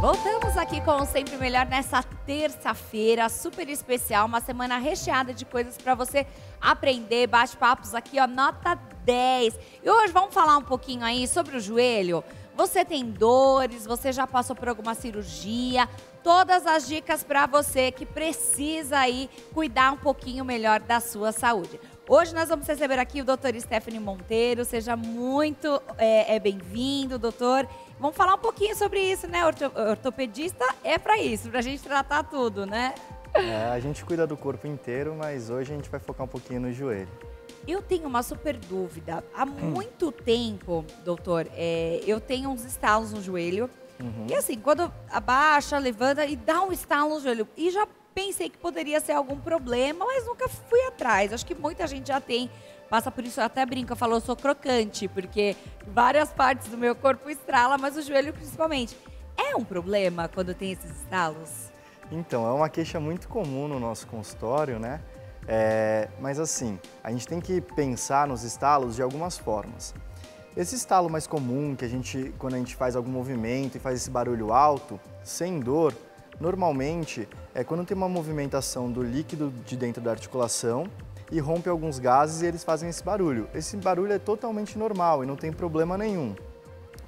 Voltamos aqui com o Sempre Melhor nessa terça-feira, super especial, uma semana recheada de coisas para você aprender, bate-papos aqui, ó, nota 10. E hoje vamos falar um pouquinho aí sobre o joelho. Você tem dores, você já passou por alguma cirurgia, todas as dicas para você que precisa aí cuidar um pouquinho melhor da sua saúde. Hoje nós vamos receber aqui o doutor Stephanie Monteiro. Seja muito é, é bem-vindo, doutor. Vamos falar um pouquinho sobre isso, né? Orto, ortopedista é para isso, para a gente tratar tudo, né? É, a gente cuida do corpo inteiro, mas hoje a gente vai focar um pouquinho no joelho. Eu tenho uma super dúvida. Há hum. muito tempo, doutor, é, eu tenho uns estalos no joelho. Uhum. E assim, quando abaixa, levanta e dá um estalo no joelho. E já pensei que poderia ser algum problema, mas nunca fui atrás. Acho que muita gente já tem passa por isso, até brinco, eu falo, eu sou crocante, porque várias partes do meu corpo estrala, mas o joelho principalmente. É um problema quando tem esses estalos? Então, é uma queixa muito comum no nosso consultório, né? É, mas assim, a gente tem que pensar nos estalos de algumas formas. Esse estalo mais comum, que a gente, quando a gente faz algum movimento e faz esse barulho alto, sem dor, normalmente é quando tem uma movimentação do líquido de dentro da articulação e rompe alguns gases e eles fazem esse barulho. Esse barulho é totalmente normal e não tem problema nenhum.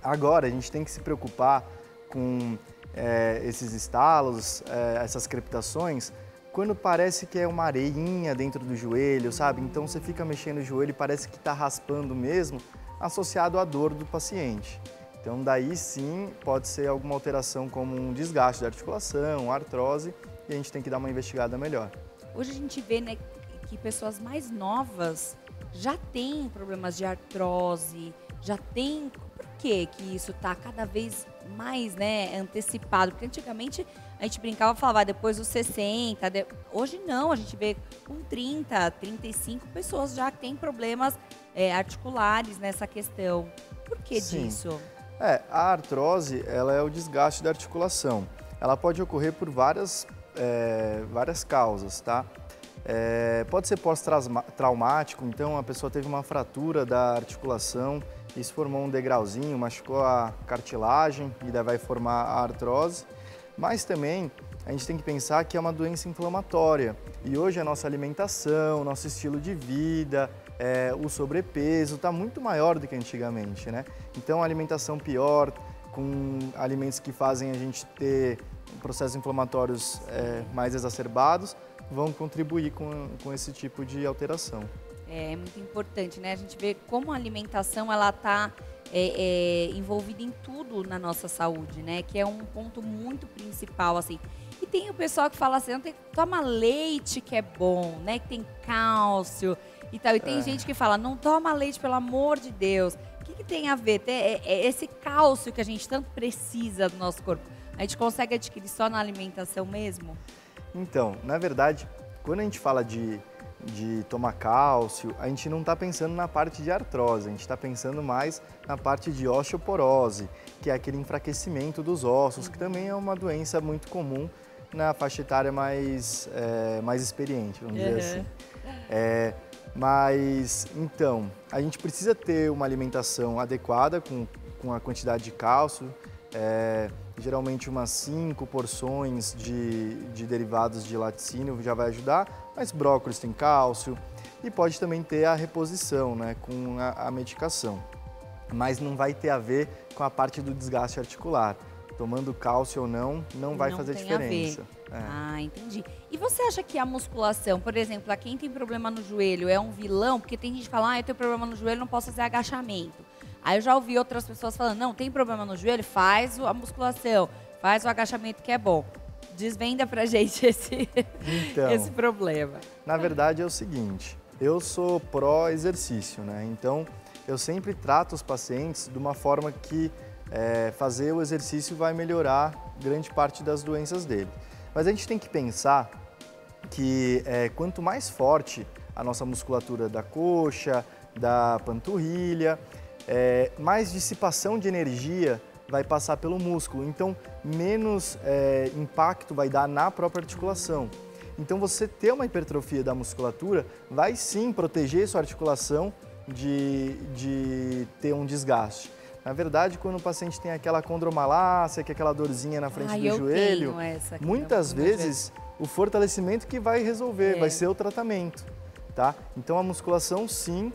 Agora, a gente tem que se preocupar com é, esses estalos, é, essas crepitações, quando parece que é uma areinha dentro do joelho, sabe? Então você fica mexendo o joelho e parece que está raspando mesmo, associado à dor do paciente. Então daí sim pode ser alguma alteração como um desgaste da articulação, artrose, e a gente tem que dar uma investigada melhor. Hoje a gente vê né, que pessoas mais novas já têm problemas de artrose, já tem. Por que que isso está cada vez mais né, antecipado? Porque antigamente a gente brincava e falava ah, depois dos 60, de... hoje não, a gente vê com 30, 35 pessoas já que têm problemas é, articulares nessa questão. Por que Sim. disso? É, a artrose ela é o desgaste da articulação. Ela pode ocorrer por várias, é, várias causas, tá? É, pode ser pós-traumático, então a pessoa teve uma fratura da articulação, isso formou um degrauzinho, machucou a cartilagem e daí vai formar a artrose. Mas também a gente tem que pensar que é uma doença inflamatória e hoje a nossa alimentação, nosso estilo de vida, é, o sobrepeso está muito maior do que antigamente, né? Então a alimentação pior, com alimentos que fazem a gente ter processos inflamatórios é, mais exacerbados, vão contribuir com, com esse tipo de alteração. É, muito importante, né? A gente vê como a alimentação ela está é, é, envolvida em tudo na nossa saúde, né? Que é um ponto muito principal, assim. E tem o pessoal que fala assim, tem, toma leite que é bom, né? Que tem cálcio e tal. E tem é. gente que fala, não toma leite, pelo amor de Deus. O que, que tem a ver? Tem, é, é esse cálcio que a gente tanto precisa do nosso corpo. A gente consegue adquirir só na alimentação mesmo? Então, na verdade, quando a gente fala de, de tomar cálcio, a gente não está pensando na parte de artrose, a gente está pensando mais na parte de osteoporose, que é aquele enfraquecimento dos ossos, que também é uma doença muito comum na faixa etária mais, é, mais experiente, vamos uhum. dizer assim. É, mas, então, a gente precisa ter uma alimentação adequada com, com a quantidade de cálcio, é, geralmente umas 5 porções de, de derivados de laticínio já vai ajudar, mas brócolis tem cálcio e pode também ter a reposição né, com a, a medicação. Mas não vai ter a ver com a parte do desgaste articular. Tomando cálcio ou não, não vai não fazer diferença. É. Ah, entendi. E você acha que a musculação, por exemplo, a quem tem problema no joelho é um vilão? Porque tem gente que fala, ah, eu tenho problema no joelho, não posso fazer agachamento. Aí eu já ouvi outras pessoas falando, não, tem problema no joelho, faz a musculação, faz o agachamento que é bom. Desvenda pra gente esse, então, esse problema. Na verdade é o seguinte, eu sou pró-exercício, né? Então eu sempre trato os pacientes de uma forma que é, fazer o exercício vai melhorar grande parte das doenças dele. Mas a gente tem que pensar que é, quanto mais forte a nossa musculatura da coxa, da panturrilha, é, mais dissipação de energia vai passar pelo músculo, então menos é, impacto vai dar na própria articulação. Então você ter uma hipertrofia da musculatura vai sim proteger sua articulação de, de ter um desgaste. Na verdade, quando o paciente tem aquela condromalácia, que é aquela dorzinha na frente do joelho, muitas vezes o fortalecimento que vai resolver, é. vai ser o tratamento, tá? Então a musculação sim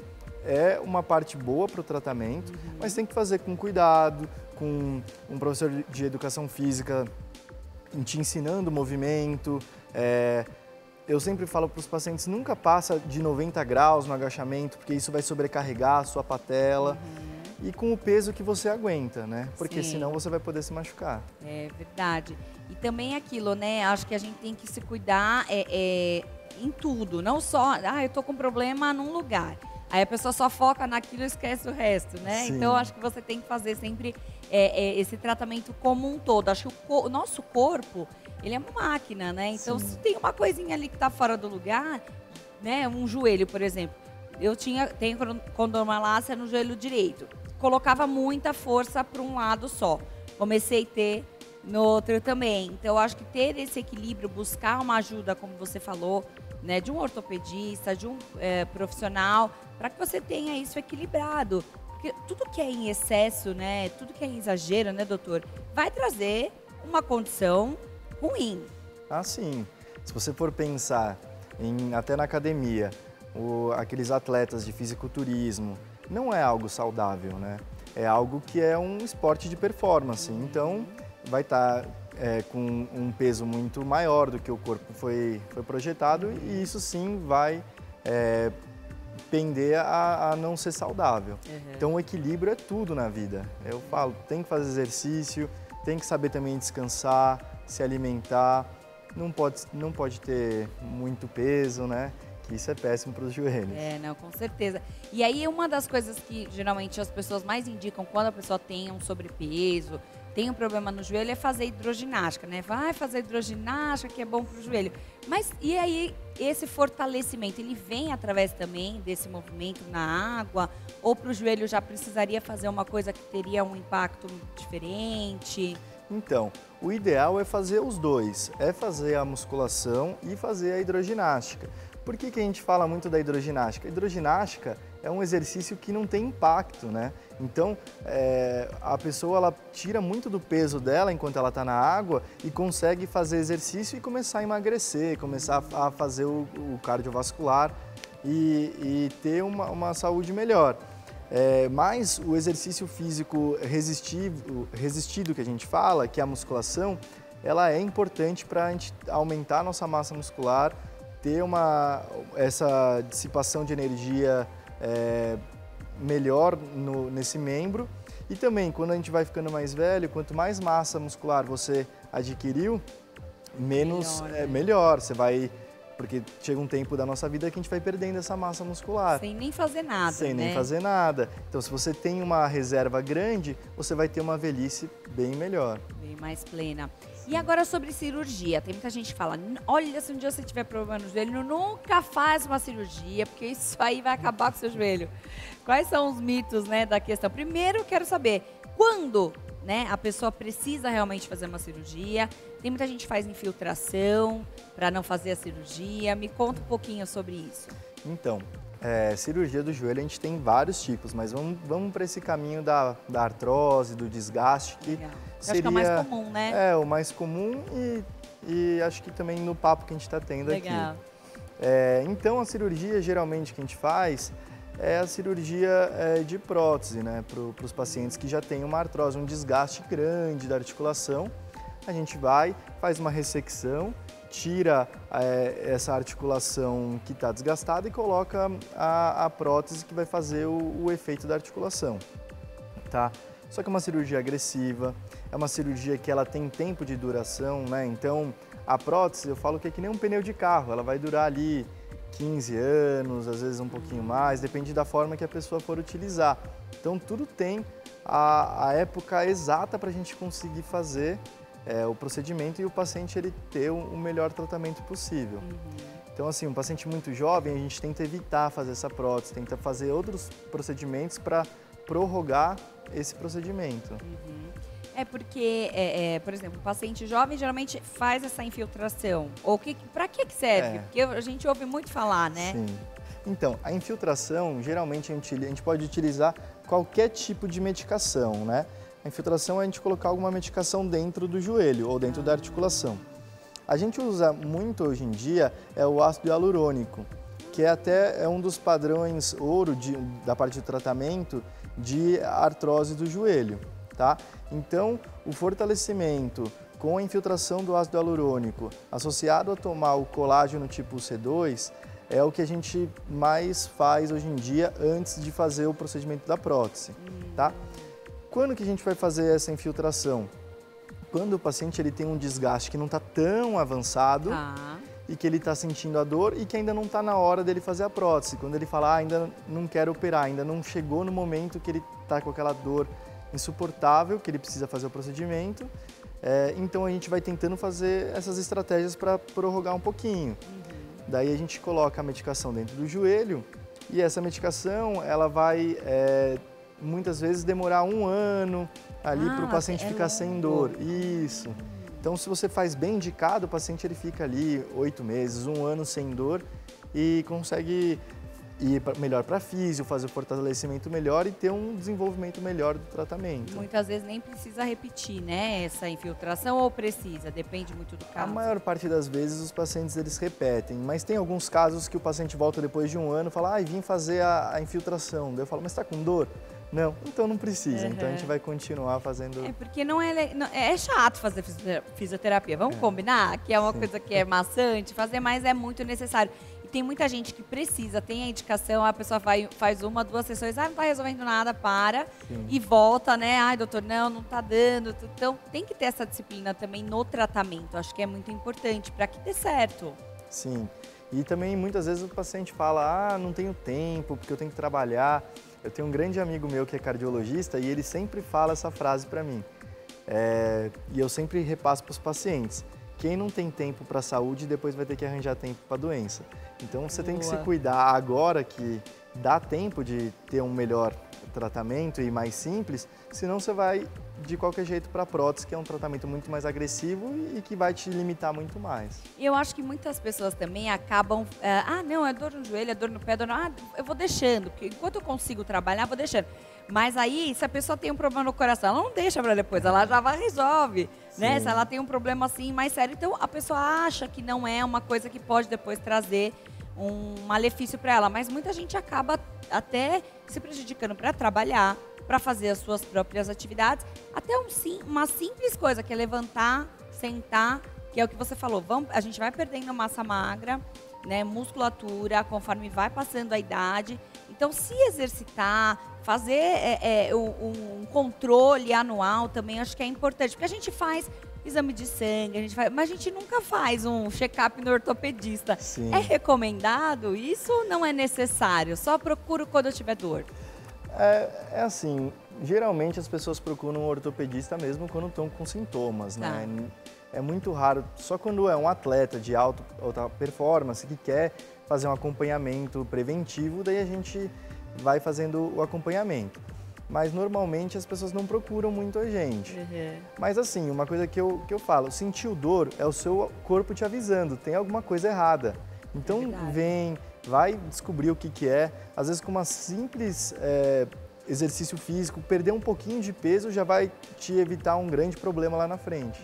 é uma parte boa para o tratamento, uhum. mas tem que fazer com cuidado, com um professor de educação física te ensinando o movimento. É, eu sempre falo para os pacientes, nunca passa de 90 graus no agachamento, porque isso vai sobrecarregar a sua patela. Uhum e com o peso que você aguenta, né? Porque Sim. senão você vai poder se machucar. É verdade. E também aquilo, né? Acho que a gente tem que se cuidar é, é, em tudo, não só, ah, eu tô com problema num lugar. Aí a pessoa só foca naquilo e esquece o resto, né? Sim. Então acho que você tem que fazer sempre é, é, esse tratamento como um todo. Acho que o, o, nosso corpo, ele é uma máquina, né? Então Sim. se tem uma coisinha ali que está fora do lugar, né? Um joelho, por exemplo. Eu tinha, tenho condromalácia no joelho direito colocava muita força para um lado só. Comecei a ter no outro também. Então, eu acho que ter esse equilíbrio, buscar uma ajuda, como você falou, né, de um ortopedista, de um é, profissional, para que você tenha isso equilibrado. Porque tudo que é em excesso, né, tudo que é em exagero, né, doutor, vai trazer uma condição ruim. Ah, sim. Se você for pensar em, até na academia, o, aqueles atletas de fisiculturismo, não é algo saudável, né? É algo que é um esporte de performance. Então, vai estar tá, é, com um peso muito maior do que o corpo foi, foi projetado e isso sim vai é, pender a, a, não ser saudável. Uhum. Então, o equilíbrio é tudo na vida. Eu falo, tem que fazer exercício, tem que saber também descansar, se alimentar. Não pode, não pode ter muito peso, né? Que isso é péssimo para os joelhos. É, não, com certeza. E aí, uma das coisas que geralmente as pessoas mais indicam quando a pessoa tem um sobrepeso, tem um problema no joelho, é fazer hidroginástica, né? Vai fazer hidroginástica, que é bom para o joelho. Mas e aí, esse fortalecimento, ele vem através também desse movimento na água? Ou para o joelho já precisaria fazer uma coisa que teria um impacto diferente? Então, o ideal é fazer os dois, é fazer a musculação e fazer a hidroginástica. Por que, que a gente fala muito da hidroginástica? Hidroginástica é um exercício que não tem impacto, né? Então, é, a pessoa ela tira muito do peso dela enquanto ela está na água e consegue fazer exercício e começar a emagrecer, começar a fazer o, o cardiovascular e, e ter uma, uma, saúde melhor. É, mas o exercício físico resistivo, resistido que a gente fala, que é a musculação, ela é importante para a gente aumentar a nossa massa muscular, ter uma, essa dissipação de energia é, melhor no, nesse membro. E também, quando a gente vai ficando mais velho, quanto mais massa muscular você adquiriu, menos melhor, é, né? melhor. Você vai porque chega um tempo da nossa vida que a gente vai perdendo essa massa muscular. Sem nem fazer nada, Sem né? nem fazer nada. Então, se você tem uma reserva grande, você vai ter uma velhice bem melhor. Bem mais plena. E agora sobre cirurgia. Tem muita gente que fala, olha, se um dia você tiver problema no joelho, nunca faz uma cirurgia, porque isso aí vai acabar com o seu joelho. Quais são os mitos né, da questão? Primeiro, eu quero saber, quando né, a pessoa precisa realmente fazer uma cirurgia? Tem muita gente que faz infiltração para não fazer a cirurgia. Me conta um pouquinho sobre isso. Então, é, cirurgia do joelho a gente tem vários tipos, mas vamos, vamos para esse caminho da, da artrose, do desgaste, que Legal. seria... Acho que é o mais comum, né? É, o mais comum e, e acho que também no papo que a gente está tendo Legal. aqui. É, então, a cirurgia geralmente que a gente faz é a cirurgia é, de prótese, né? Para os pacientes que já têm uma artrose, um desgaste grande da articulação. A gente vai, faz uma ressecção tira é, essa articulação que está desgastada e coloca a, a, prótese que vai fazer o, o, efeito da articulação, tá? Só que é uma cirurgia agressiva, é uma cirurgia que ela tem tempo de duração, né? Então, a prótese, eu falo que é que nem um pneu de carro, ela vai durar ali 15 anos, às vezes um pouquinho mais, depende da forma que a pessoa for utilizar. Então, tudo tem a, a época exata para a gente conseguir fazer é, o procedimento e o paciente ele ter o, o melhor tratamento possível. Uhum. Então, assim, um paciente muito jovem, a gente tenta evitar fazer essa prótese, tenta fazer outros procedimentos para prorrogar esse procedimento. Uhum. É porque, é, é, por exemplo, o paciente jovem geralmente faz essa infiltração. Ou que, para que, que serve? É. Porque a gente ouve muito falar, né? Sim. Então, a infiltração, geralmente a gente, a gente pode utilizar qualquer tipo de medicação, né? A infiltração é a gente colocar alguma medicação dentro do joelho ou dentro da articulação. A gente usa muito hoje em dia é o ácido hialurônico, que é até é um dos padrões ouro de, da parte de tratamento de artrose do joelho, tá? Então, o fortalecimento com a infiltração do ácido hialurônico associado a tomar o colágeno tipo C2 é o que a gente mais faz hoje em dia antes de fazer o procedimento da prótese, tá? Quando que a gente vai fazer essa infiltração? Quando o paciente ele tem um desgaste que não está tão avançado Tá. e que ele está sentindo a dor e que ainda não está na hora dele fazer a prótese. Quando ele fala, ah, ainda não quero operar, ainda não chegou no momento que ele está com aquela dor insuportável, que ele precisa fazer o procedimento. É, então a gente vai tentando fazer essas estratégias para prorrogar um pouquinho. Daí a gente coloca a medicação dentro do joelho e essa medicação ela vai é, muitas vezes demorar um ano ali Ah, para o paciente é ficar sem dor. Isso. Então se você faz bem indicado, o paciente ele fica ali oito meses, um ano sem dor e consegue ir melhor para físio, fazer o fortalecimento melhor e ter um desenvolvimento melhor do tratamento. Muitas vezes nem precisa repetir, né? Essa infiltração ou precisa, depende muito do A caso. maior parte das vezes os pacientes eles repetem, mas tem alguns casos que o paciente volta depois de um ano e fala, ah, vim fazer a, a infiltração. Daí eu falo, mas está com dor? Não, então não precisa. Então a gente Uhum. vai continuar fazendo. É porque não é, não- é chato fazer fisio- fisioterapia. Vamos combinar que é uma Sim. coisa que é maçante fazer, mas é muito necessário. E tem muita gente que precisa, tem a indicação, a pessoa vai, faz uma, duas sessões, ah, não tá resolvendo nada, para Sim. e volta, né? Ai, doutor, não, não tá dando. Então tem que ter essa disciplina também no tratamento. Acho que é muito importante para que dê certo. Sim. E também muitas vezes o paciente fala, ah, não tenho tempo porque eu tenho que trabalhar. Eu tenho um grande amigo meu que é cardiologista e ele sempre fala essa frase para mim. É, e eu sempre repasso para os pacientes. Quem não tem tempo para a saúde depois vai ter que arranjar tempo para a doença. Então você tem que se Boa. cuidar agora que dá tempo de ter um melhor tratamento e mais simples, senão você vai de qualquer jeito para prótese, que é um tratamento muito mais agressivo e que vai te limitar muito mais. E eu acho que muitas pessoas também acabam. é, ah, não, é dor no joelho, é dor no pé, é dor no. Ah, eu vou deixando, porque enquanto eu consigo trabalhar, vou deixando. Mas aí, se a pessoa tem um problema no coração, ela não deixa para depois, ela já vai resolve. Né? Sim. Se ela tem um problema assim mais sério, então a pessoa acha que não é uma coisa que pode depois trazer um malefício para ela. Mas muita gente acaba até se prejudicando para trabalhar, para fazer as suas próprias atividades. Até um, sim, uma simples coisa que é levantar, sentar, que é o que você falou. Vamos, a gente vai perdendo massa magra, né, musculatura, conforme vai passando a idade. Então, se exercitar, fazer é, é, o- um, controle anual também acho que é importante. Porque a gente faz exame de sangue, a gente faz, mas a gente nunca faz um check-up no ortopedista. Sim. É recomendado isso não é necessário? Só procuro quando eu tiver dor. É, é assim, geralmente as pessoas procuram um ortopedista mesmo quando estão com sintomas, né? É muito raro, só quando é um atleta de alto, alta performance que quer fazer um acompanhamento preventivo, daí a gente vai fazendo o acompanhamento. Mas normalmente as pessoas não procuram muito a gente. Mas assim, uma coisa que eu, que eu falo, sentiu dor é o seu corpo te avisando, tem alguma coisa errada. Então verdade. vem, vai descobrir o que, que é. Às vezes com uma simples é, exercício físico, perder um pouquinho de peso já vai te evitar um grande problema lá na frente.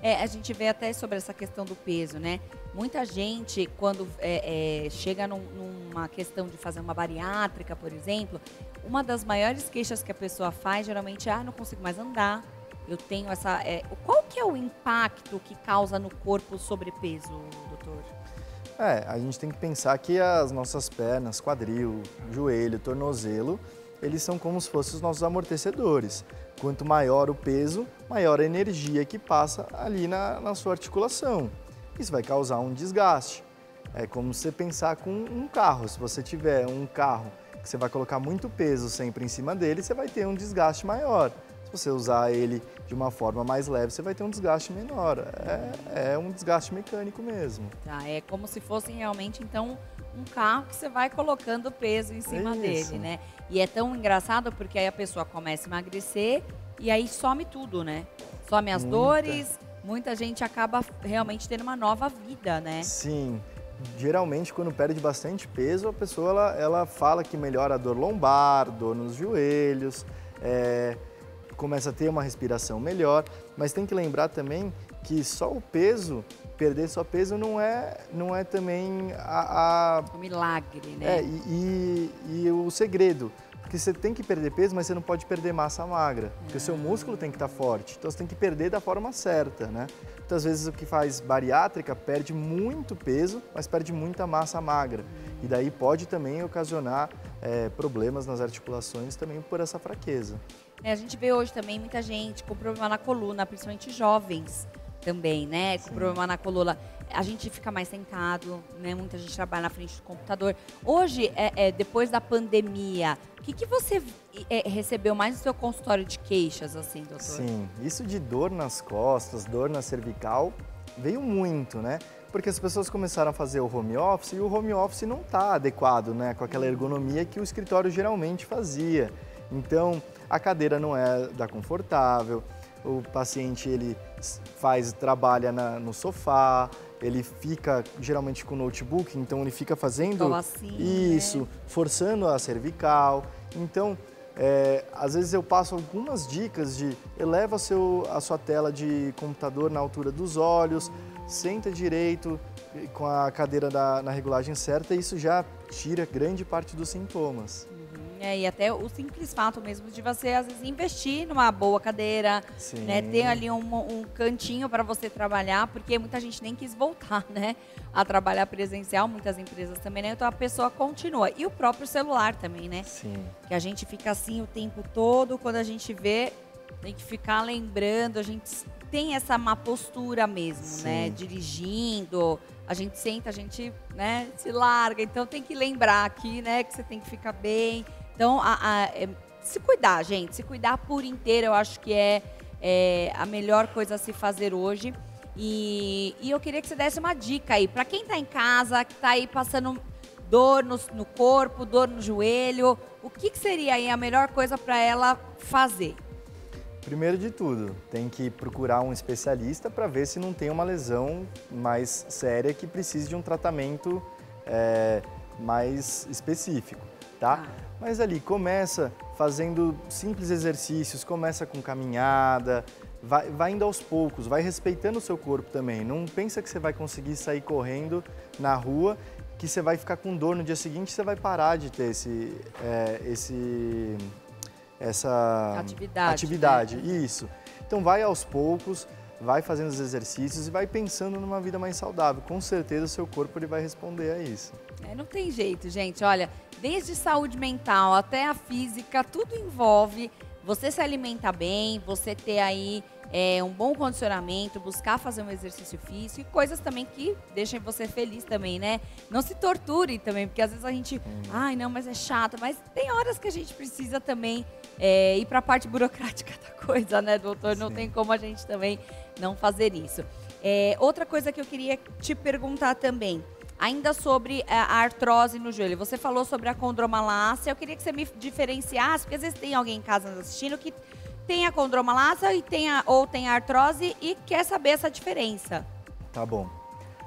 É, a gente vê até sobre essa questão do peso, né? Muita gente, quando é, é, chega num- numa questão de fazer uma bariátrica, por exemplo, uma das maiores queixas que a pessoa faz geralmente é: ah, não consigo mais andar. Eu tenho essa. é, qual que é o impacto que causa no corpo o sobrepeso, doutor? É, a gente tem que pensar que as nossas pernas, quadril, joelho, tornozelo, eles são como se fossem os nossos amortecedores. Quanto maior o peso, maior a energia que passa ali na, na sua articulação. Isso vai causar um desgaste. É como você pensar com um carro. Se você tiver um carro que você vai colocar muito peso sempre em cima dele, você vai ter um desgaste maior. Se você usar ele de uma forma mais leve, você vai ter um desgaste menor. É, é um desgaste mecânico mesmo. Tá, é como se fosse realmente, então, um carro que você vai colocando peso em cima Isso. dele, né? E é tão engraçado porque aí a pessoa começa a emagrecer e aí some tudo, né? Some as Muita. dores, muita gente acaba realmente tendo uma nova vida, né? Sim, geralmente quando perde bastante peso, a pessoa ela, ela fala que melhora a dor lombar, dor nos joelhos, é, começa a ter uma respiração melhor, mas tem que lembrar também que só o peso, perder só peso não é, não é também a, a... milagre, né? É, e, e, e o segredo. Porque você tem que perder peso, mas você não pode perder massa magra. Porque o seu músculo tem que estar forte. Então você tem que perder da forma certa, né? Muitas vezes o que faz bariátrica perde muito peso, mas perde muita massa magra. E daí pode também ocasionar é, problemas nas articulações também por essa fraqueza. É, a gente vê hoje também muita gente com problema na coluna, principalmente jovens também, né? Com Sim. problema na coluna a gente fica mais sentado, né? Muita gente trabalha na frente do computador. Hoje, é, é depois da pandemia, o que, que você é, recebeu mais no seu consultório de queixas, assim, doutor? Sim, isso de dor nas costas, dor na cervical, veio muito, né? Porque as pessoas começaram a fazer o home office e o home office não está adequado, né? Com aquela ergonomia que o escritório geralmente fazia. Então, a cadeira não é da confortável, o paciente ele faz trabalha na, no sofá, ele fica geralmente com o notebook, então ele fica fazendo assim, isso, né? forçando a cervical. Então, é, às vezes eu passo algumas dicas de eleva seu, a sua tela de computador na altura dos olhos, senta direito com a cadeira da, na regulagem certa, e isso já tira grande parte dos sintomas. É, e até o simples fato mesmo de você, às vezes, investir numa boa cadeira, né? Ter ali um, um cantinho para você trabalhar, porque muita gente nem quis voltar, né? A trabalhar presencial, muitas empresas também, né? Então a pessoa continua. E o próprio celular também, né? Sim. Que a gente fica assim o tempo todo, quando a gente vê, tem que ficar lembrando, a gente tem essa má postura mesmo, né? Sim. né? Dirigindo, a gente senta, a gente né, se larga. Então tem que lembrar aqui, né, que você tem que ficar bem. Então, a, a, é, se cuidar, gente, se cuidar por inteiro, eu acho que é, é a melhor coisa a se fazer hoje. E, e eu queria que você desse uma dica aí, para quem está em casa, que está aí passando dor no, no, corpo, dor no joelho, o que, que seria aí a melhor coisa para ela fazer? Primeiro de tudo, tem que procurar um especialista para ver se não tem uma lesão mais séria que precise de um tratamento é, mais específico, tá? Ah. Mas ali, começa fazendo simples exercícios, começa com caminhada, vai, vai indo aos poucos, vai respeitando o seu corpo também. Não pensa que você vai conseguir sair correndo na rua, que você vai ficar com dor no dia seguinte, você vai parar de ter esse, é, esse essa atividade. atividade. Né? Isso. Então vai aos poucos, vai fazendo os exercícios e vai pensando numa vida mais saudável. Com certeza o seu corpo ele vai responder a isso. É, não tem jeito, gente. Olha, desde saúde mental até a física, tudo envolve você se alimentar bem, você ter aí é, um bom condicionamento, buscar fazer um exercício físico e coisas também que deixem você feliz também, né? Não se torture também, porque às vezes a gente, ai não, mas é chato, mas tem horas que a gente precisa também é, ir para a parte burocrática da coisa, né, doutor? Sim. Não tem como a gente também não fazer isso. É, outra coisa que eu queria te perguntar também, ainda sobre é, a artrose no joelho. Você falou sobre a condromalácia, eu queria que você me diferenciasse, porque às vezes tem alguém em casa assistindo que tem a condromalácia e tem a, ou tem a artrose e quer saber essa diferença. Tá bom.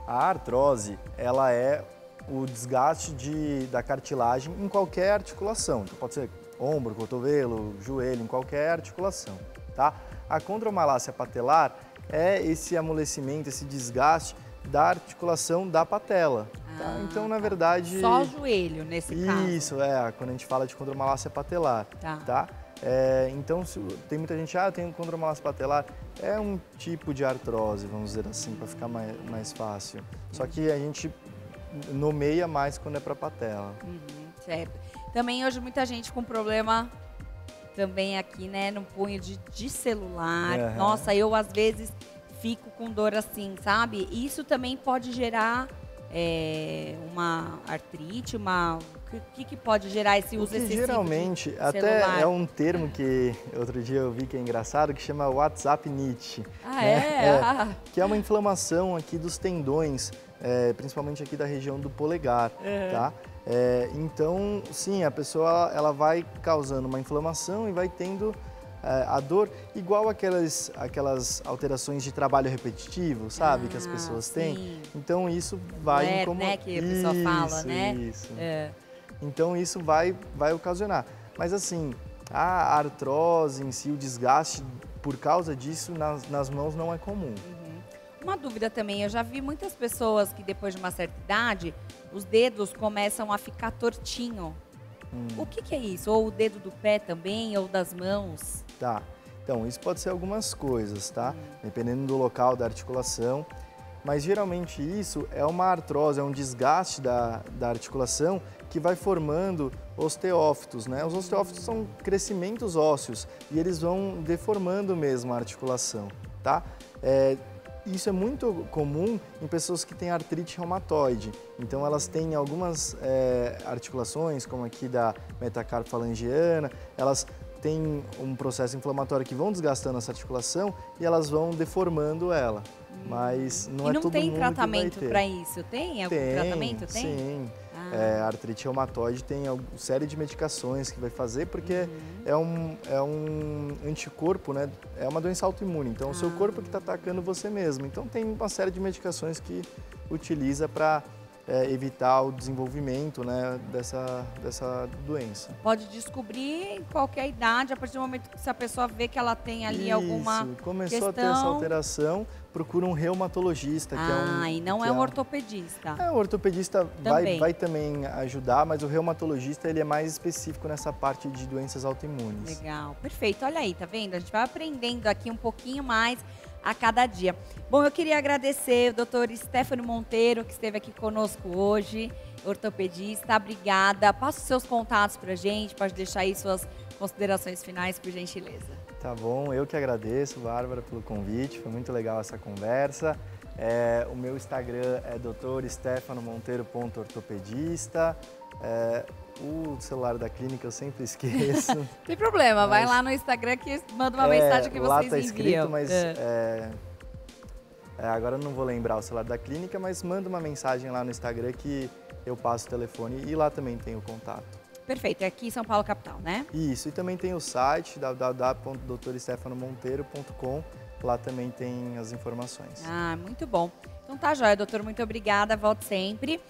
A artrose, ela é o desgaste de, da cartilagem em qualquer articulação. Então, pode ser ombro, cotovelo, joelho, em qualquer articulação, tá? A condromalácia patelar é esse amolecimento, esse desgaste da articulação da patela. Tá? Ah, então, na tá. verdade... Só o joelho, nesse isso, caso. Isso, é, quando a gente fala de condromalácia patelar, tá? tá? É, então, se, tem muita gente, ah, eu tenho condromalácia patelar. É um tipo de artrose, vamos dizer assim, para ficar mais, mais fácil. Só que a gente nomeia mais quando é para patela. Uhum, certo. Também hoje muita gente com problema também aqui, né, no punho de, de celular. Uhum. Nossa, eu às vezes fico com dor assim, sabe? Isso também pode gerar é, uma artrite, uma o que, que pode gerar esse uso excessivo Geralmente, até é um termo que outro dia eu vi que é engraçado, que chama WhatsApp Knit. Ah, né? é? é ah. Que é uma inflamação aqui dos tendões, é, principalmente aqui da região do polegar, uhum. tá? É, então, sim, a pessoa ela vai causando uma inflamação e vai tendo é, a dor igual aquelas, aquelas alterações de trabalho repetitivo, sabe? Ah, que as pessoas sim. têm. Então isso vai incomodar. né, que a pessoa isso, fala, né? Isso. É. Então isso vai, vai ocasionar. Mas assim, a artrose em si, o desgaste por causa disso nas, nas mãos não é comum. Uma dúvida também, eu já vi muitas pessoas que depois de uma certa idade, os dedos começam a ficar tortinho. Hum. O que, que é isso? Ou o dedo do pé também, ou das mãos? Tá. Então, isso pode ser algumas coisas, tá? Dependendo do local da articulação. Mas geralmente isso é uma artrose, é um desgaste da, da articulação que vai formando osteófitos, né? Os osteófitos são crescimentos ósseos e eles vão deformando mesmo a articulação, tá? É, isso é muito comum em pessoas que têm artrite reumatoide. Então elas têm algumas é, articulações, como aqui da metacarpofalangiana, elas têm um processo inflamatório que vão desgastando essa articulação e elas vão deformando ela. Mas não e é não todo tem mundo tratamento que vai ter. para isso? Tem algum Tem, tratamento? Tem? Sim. Ah. É, a artrite reumatoide tem uma série de medicações que vai fazer, porque Uhum. é, um, é um anticorpo, né? É uma doença autoimune. Então, o seu Ah. corpo que está atacando você mesmo. Então, tem uma série de medicações que utiliza para evitar o desenvolvimento né, dessa, dessa doença. Pode descobrir em qualquer idade, a partir do momento que se a pessoa vê que ela tem ali Isso, alguma começou a ter essa questão- alteração, procura um reumatologista, que é um... Ah, e não é um um- ortopedista. É, o ortopedista Também. vai, vai também ajudar, mas o reumatologista ele é mais específico nessa parte de doenças autoimunes. Legal, perfeito. Olha aí, tá vendo? A gente vai aprendendo aqui um pouquinho mais a cada dia. Bom, eu queria agradecer o doutor Stefano Monteiro, que esteve aqui conosco hoje, ortopedista. Obrigada. Passa os seus contatos pra gente, pode deixar aí suas considerações finais, por gentileza. Tá bom, eu que agradeço, Bárbara, pelo convite. Foi muito legal essa conversa. É, o meu Instagram é drstefanomonteiro.ortopedista. É, o celular da clínica eu sempre esqueço. Tem problema, vai Mas- lá no Instagram que manda uma É, mensagem que lá vocês tá enviam. escrito, mas É. é, é, agora eu não vou lembrar o celular da clínica, mas manda uma mensagem lá no Instagram que eu passo o telefone e lá também tem o contato. Perfeito, é aqui em São Paulo, capital, né? Isso, e também tem o site www.doutorestefanomonteiro.com, lá também tem as informações. Ah, muito bom. Então tá, joia, doutor, muito obrigada, volte sempre.